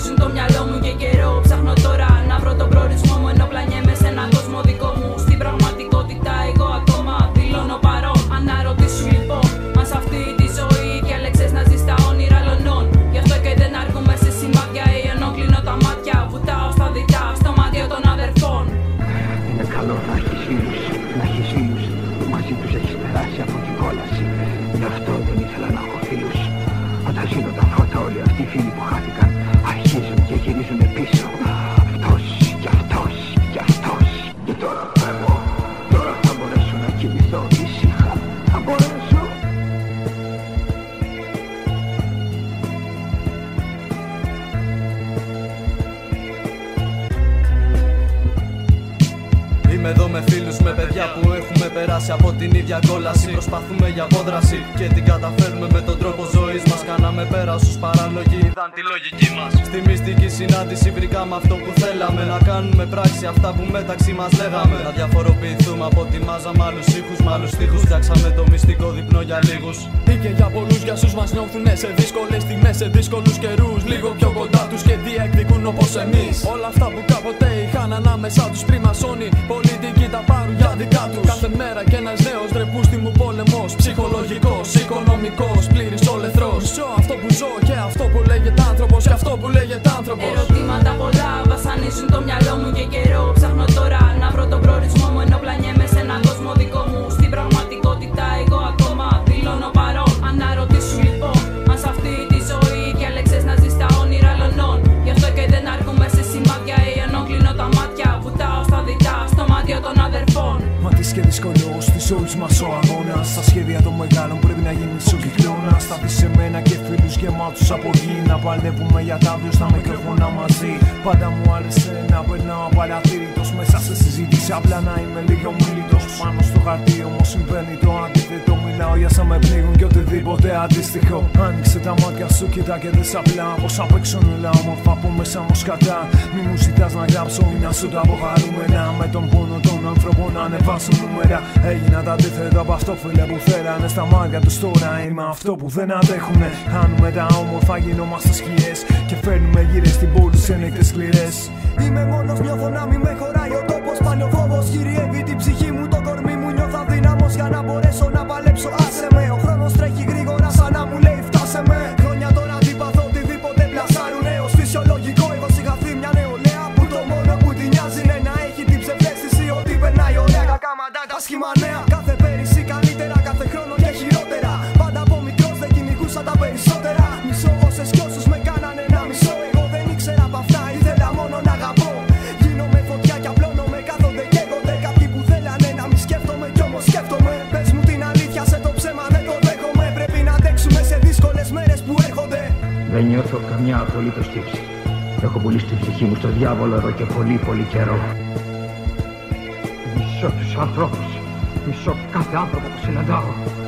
Súng. Είμαι εδώ με φίλους, με παιδιά που έχουμε περάσει από την ίδια κόλαση. Προσπαθούμε για απόδραση και την καταφέρουμε με τον τρόπο ζωής μας. Κάναμε πέρα όσου παράλογοι είδαν τη λογική μας. Στη μυστική συνάντηση βρήκαμε αυτό που θέλαμε. Να κάνουμε πράξη αυτά που μεταξύ μας λέγαμε. Να διαφοροποιηθούμε από τη μάζα με άλλους ήχους, με άλλους τείχου. Φτιάξαμε το μυστικό διπνό για λίγους. Ή και για πολλούς για σου μας νιώθουν σε δύσκολες στιγμές, σε δύσκολους καιρούς. Λίγο πιο κοντά τους και διεκδικούν όπως εμείς. Όλα αυτά που κάποτε είχαν ανάμεσά τους πριν μασώνει. Πολιτικοί τα πάρουν για δικά τους. Κάθε μέρα κι ένας νέος ρεπούστη μου δυσκολό τη όλη μας ο αγώνας. Στα σχέδια των μεγάλων πρέπει να γίνει ο κυκλώνα. Θα δει σε μένα και φίλους γεμάτους από γη. Να παλεύουμε για τα δύο στα μικρόφωνα μαζί. Πάντα μου άρεσε να περνάω απαρατήρητος μέσα σε συζήτηση. Απλά να είμαι λίγο μίλητο. Πάνω στο χαρτί όμως συμβαίνει το αντίθετο. Μιλάω για σαν με πνίγουν και οτιδήποτε αντίστοιχο. Άνοιξε τα μάτια σου, κοίτα και δες απλά. Πως απ' έξω είναι όλα όμορφα από μέσα μου σκατά. Μη μου ζητάς να γράψω ή να σου τα πω χαρούμενα. Με τον πόνο των ανθρώπων να ανεβάσουν νούμερα. Έγινα τα αντίθετα από αυτό φίλε που θέλανε στα μάτια τους τώρα. Είμαι αυτό που δεν αντέχουνε. Χάνουμε τα όμορφα, γινόμαστε σκιές. Και φέρνουμε γύρες στην πόλη σε νύχτες σκληρές. Είμαι μόνος, νιώθω να μην με χωράει ο τόπος. Κακά μαντά τα σχήμα νέα. Κάθε πέρυσι καλύτερα, κάθε χρόνο και χειρότερα. Πάντα από μικρός δεν κυνηγούσα τα περισσότερα. Μισό όσες κι όσους με κάνανε να μισώ. Εγώ δεν ήξερα από αυτά, ήθελα μόνο να αγαπώ. Γίνομαι φωτιά και απλώνομαι, κάθονται καίγονται. Κάποιοι που θέλανε να μη σκέφτομαι κι όμως σκέφτομαι. Πες μου την αλήθεια, σε το ψέμα δεν το δέχομαι. Πρέπει να αντέξουμε σε δύσκολες μέρες που έρχονται. Δεν νιώθω καμιά απολύτως τύψη. Έχω πουλήσει την ψυχή μου στο διάβολο εδώ και πολύ πολύ καιρό. Μισώ τους ανθρώπους. Μισώ κάθε άνθρωπο που συναντάω.